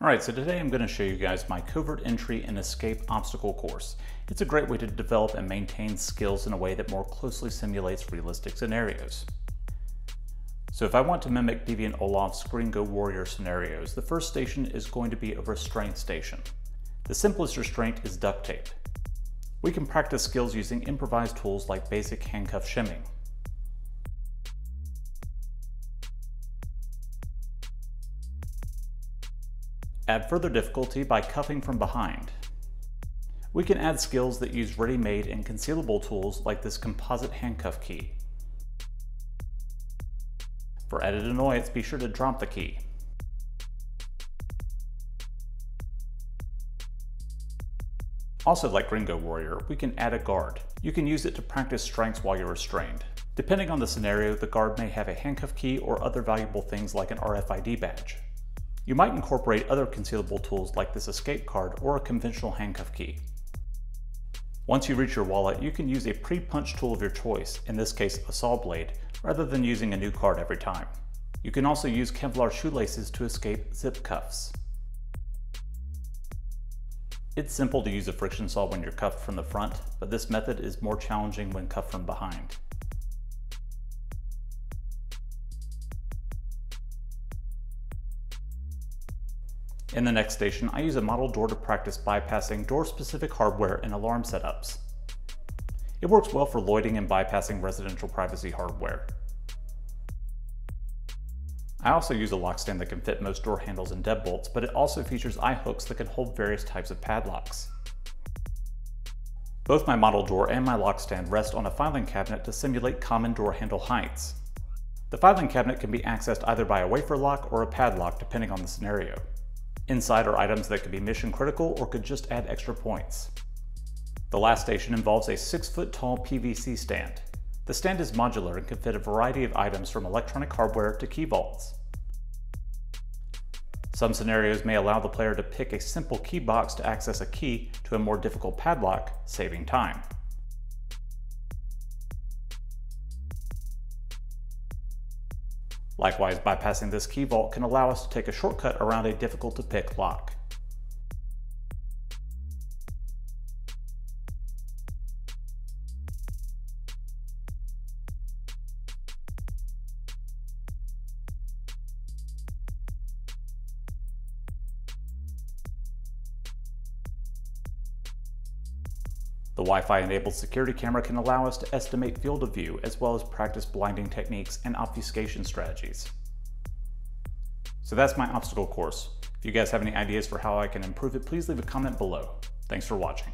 Alright, so today I'm going to show you guys my covert entry and escape obstacle course. It's a great way to develop and maintain skills in a way that more closely simulates realistic scenarios. So if I want to mimic Deviant Ollam's Gringo Warrior scenarios, the first station is going to be a restraint station. The simplest restraint is duct tape. We can practice skills using improvised tools like basic handcuff shimming. Add further difficulty by cuffing from behind. We can add skills that use ready-made and concealable tools like this composite handcuff key. For added annoyance, be sure to drop the key. Also like Gringo Warrior, we can add a guard. You can use it to practice strengths while you're restrained. Depending on the scenario, the guard may have a handcuff key or other valuable things like an RFID badge. You might incorporate other concealable tools like this escape card or a conventional handcuff key. Once you reach your wallet, you can use a pre-punch tool of your choice, in this case a saw blade, rather than using a new card every time. You can also use Kevlar shoelaces to escape zip cuffs. It's simple to use a friction saw when you're cuffed from the front, but this method is more challenging when cuffed from behind. In the next station, I use a model door to practice bypassing door-specific hardware and alarm setups. It works well for loitering and bypassing residential privacy hardware. I also use a lock stand that can fit most door handles and deadbolts, but it also features eye hooks that can hold various types of padlocks. Both my model door and my lock stand rest on a filing cabinet to simulate common door handle heights. The filing cabinet can be accessed either by a wafer lock or a padlock depending on the scenario. Inside are items that could be mission critical or could just add extra points. The last station involves a 6 foot tall PVC stand. The stand is modular and can fit a variety of items from electronic hardware to key vaults. Some scenarios may allow the player to pick a simple key box to access a key to a more difficult padlock, saving time. Likewise, bypassing this key vault can allow us to take a shortcut around a difficult to pick lock. The Wi-Fi enabled security camera can allow us to estimate field of view as well as practice blinding techniques and obfuscation strategies. So that's my obstacle course. If you guys have any ideas for how I can improve it, please leave a comment below. Thanks for watching.